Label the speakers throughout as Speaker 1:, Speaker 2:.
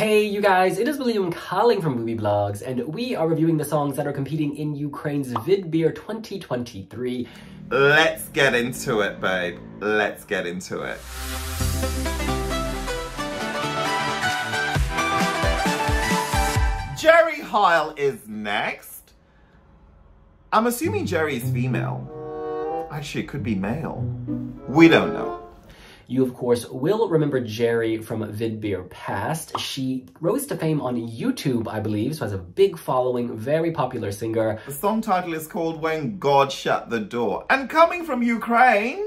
Speaker 1: Hey you guys, it is William calling from Wiwibloggs, and we are reviewing the songs that are competing in Ukraine's Vidbir 2023.
Speaker 2: Let's get into it, babe. Let's get into it. Jerry Heil is next. I'm assuming Jerry is female. Actually, it could be male. We don't know.
Speaker 1: You, of course, will remember Jerry from Vidbir Past. She rose to fame on YouTube, I believe, so has a big following, very popular singer.
Speaker 2: The song title is called When God Shut the Door. And coming from Ukraine,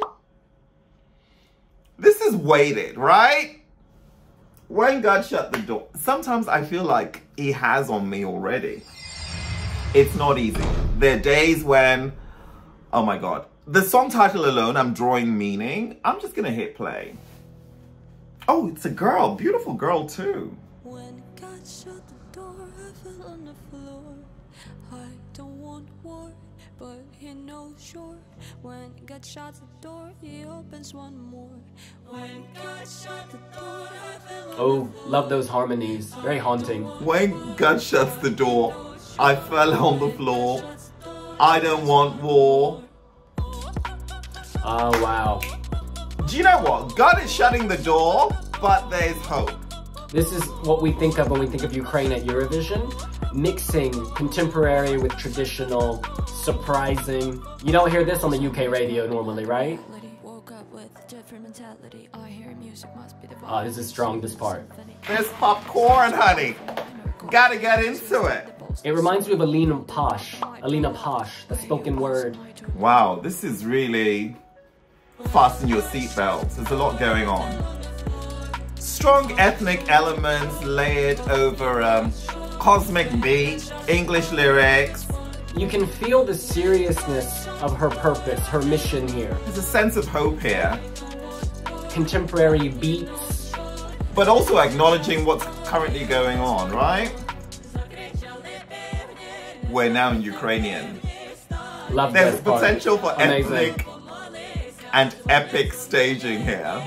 Speaker 2: this is weighted, right? When God shut the door. Sometimes I feel like he has on me already. It's not easy. There are days when, oh my God, the song title alone, I'm drawing meaning. I'm just gonna hit play. Oh, it's a girl, beautiful girl too. When God shut the door, I fell on the floor. I don't want war, but he knows sure. When God shuts the door, he opens one more. When God shut the door, I fell
Speaker 1: Oh, love those harmonies. Very haunting.
Speaker 2: When God shuts the door, I fell on the floor. I don't want war.
Speaker 1: Oh, wow.
Speaker 2: Do you know what? God is shutting the door, but there's hope.
Speaker 1: This is what we think of when we think of Ukraine at Eurovision. Mixing contemporary with traditional, surprising. You don't hear this on the UK radio normally, right? Oh, this is strong, this part.
Speaker 2: There's popcorn, honey. Gotta get into it.
Speaker 1: It reminds me of Alina Pash. Alina Pash, the spoken word.
Speaker 2: Wow, this is really fasten your seatbelts. There's a lot going on. Strong ethnic elements layered over um, cosmic beat, English lyrics.
Speaker 1: You can feel the seriousness of her purpose, her mission here.
Speaker 2: There's a sense of hope here.
Speaker 1: Contemporary beats.
Speaker 2: But also acknowledging what's currently going on, right? We're now in Ukrainian.
Speaker 1: Love
Speaker 2: There's potential for Amazing. ethnic and epic staging here.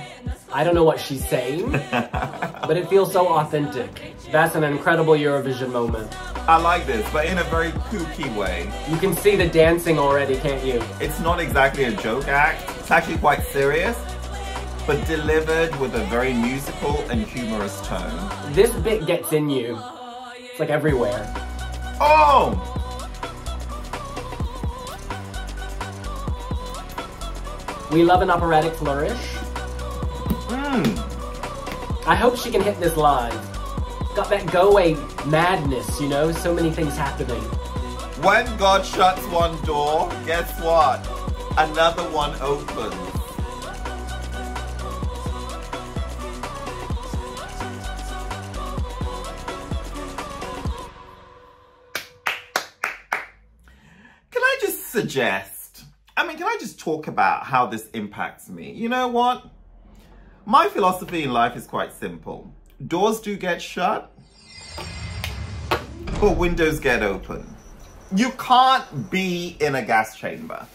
Speaker 1: I don't know what she's saying, but it feels so authentic. That's an incredible Eurovision moment.
Speaker 2: I like this, but in a very kooky way.
Speaker 1: You can see the dancing already, can't you?
Speaker 2: It's not exactly a joke act. It's actually quite serious, but delivered with a very musical and humorous tone.
Speaker 1: This bit gets in you. It's like everywhere.
Speaker 2: Oh!
Speaker 1: We love an operatic flourish.
Speaker 2: Mm.
Speaker 1: I hope she can hit this live. Got that Go_A madness, you know? So many things happening.
Speaker 2: When God shuts one door, guess what? Another one opens. Can I just suggest can I just talk about how this impacts me? You know what? My philosophy in life is quite simple. Doors do get shut, but windows get open. You can't be in a gas chamber.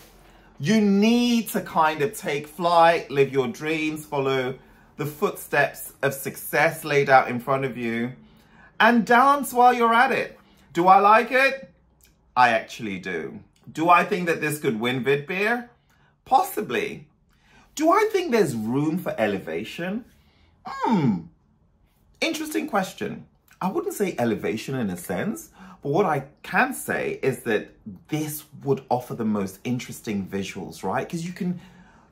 Speaker 2: You need to kind of take flight, live your dreams, follow the footsteps of success laid out in front of you, and dance while you're at it. Do I like it? I actually do. Do I think that this could win Vidbir? Possibly. Do I think there's room for elevation? Hmm. Interesting question. I wouldn't say elevation in a sense, but what I can say is that this would offer the most interesting visuals, right? Because you can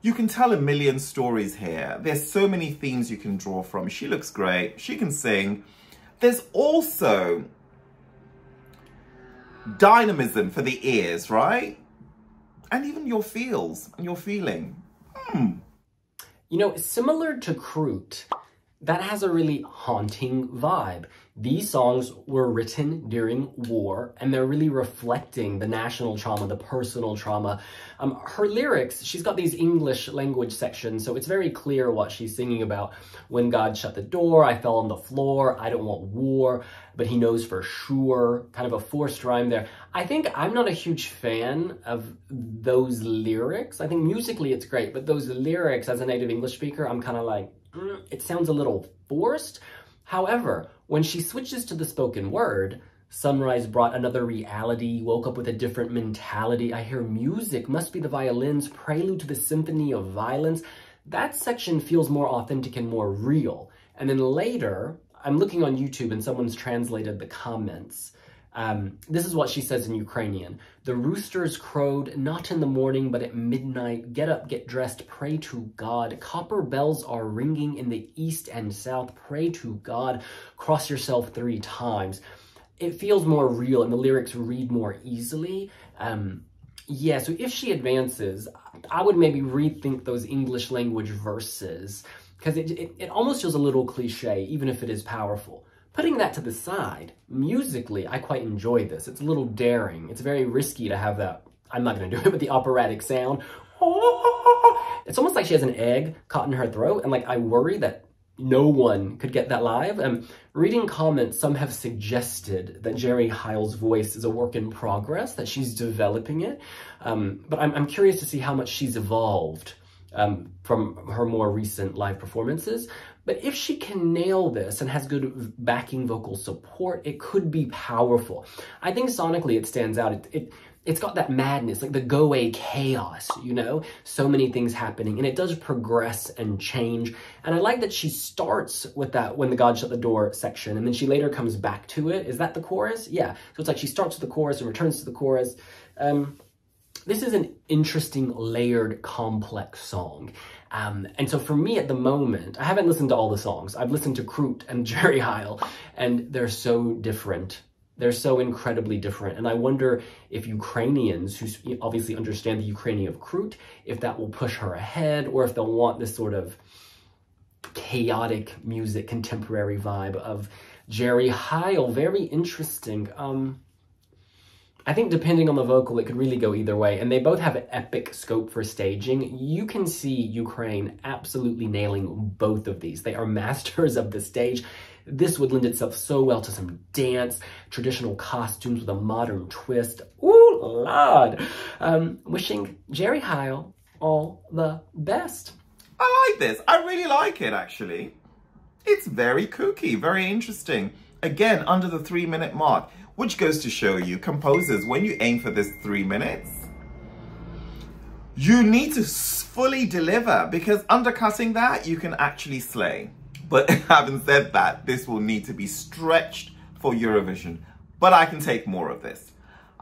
Speaker 2: you can tell a million stories here. There's so many themes you can draw from. She looks great. She can sing. There's also dynamism for the ears, right? And even your feels and your feeling. Hmm.
Speaker 1: You know, similar to Krut, that has a really haunting vibe. These songs were written during war and they're really reflecting the national trauma, the personal trauma. Um, her lyrics, she's got these English language sections, so it's very clear what she's singing about. When God shut the door, I fell on the floor, I don't want war, but he knows for sure, kind of a forced rhyme there. I think I'm not a huge fan of those lyrics. I think musically it's great, but those lyrics as a native English speaker, I'm kind of like, it sounds a little forced. However, When she switches to the spoken word, Sunrise brought another reality, woke up with a different mentality. I hear music, must be the violins, prelude to the symphony of violence. That section feels more authentic and more real. And then later, I'm looking on YouTube and someone's translated the comments. Um, this is what she says in Ukrainian. The roosters crowed, not in the morning, but at midnight. Get up, get dressed, pray to God. Copper bells are ringing in the east and south. Pray to God. Cross yourself three times. It feels more real and the lyrics read more easily. Um, yeah, so if she advances, I would maybe rethink those English language verses because it, it, it almost feels a little cliche, even if it is powerful. Putting that to the side, musically, I quite enjoy this. It's a little daring. It's very risky to have that, I'm not going to do it, but the operatic sound. It's almost like she has an egg caught in her throat, and like I worry that no one could get that live. Um, reading comments, some have suggested that Jerry Heil's voice is a work in progress, that she's developing it. Um, but I'm, I'm curious to see how much she's evolved um, from her more recent live performances. But if she can nail this and has good backing vocal support, it could be powerful. I think sonically it stands out. It, it it's got that madness, like the Go_A chaos, you know? So many things happening, and it does progress and change. And I like that she starts with that when the God shut the door section, and then she later comes back to it. Is that the chorus? Yeah. So it's like she starts with the chorus and returns to the chorus. Um, this is an interesting, layered, complex song. Um, and so for me at the moment, I haven't listened to all the songs. I've listened to Krut and Jerry Heil, and they're so different. They're so incredibly different. And I wonder if Ukrainians who obviously understand the Ukrainian of Krut, if that will push her ahead, or if they'll want this sort of chaotic music, contemporary vibe of Jerry Heil. Very interesting. Um, I think depending on the vocal, it could really go either way. And they both have epic scope for staging. You can see Ukraine absolutely nailing both of these. They are masters of the stage. This would lend itself so well to some dance, traditional costumes with a modern twist. Ooh, Lord. Um, wishing Jerry Heil all the best.
Speaker 2: I like this. I really like it, actually. It's very kooky, very interesting. Again, under the three minute mark. Which goes to show you, composers, when you aim for this three minutes, you need to fully deliver because undercutting that, you can actually slay. But having said that, this will need to be stretched for Eurovision. But I can take more of this.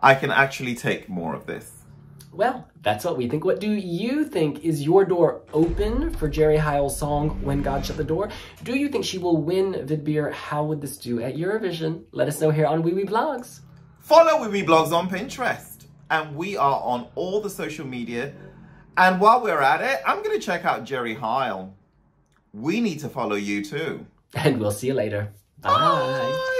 Speaker 2: I can actually take more of this.
Speaker 1: Well, that's what we think. What do you think? Is your door open for Jerry Heil's song, When God Shut the Door? Do you think she will win Vidbir? How would this do at Eurovision? Let us know here on Wee Blogs.
Speaker 2: Follow Wiwibloggs on Pinterest. And we are on all the social media. And while we're at it, I'm going to check out Jerry Heil. We need to follow you too.
Speaker 1: And we'll see you later. Bye. Bye.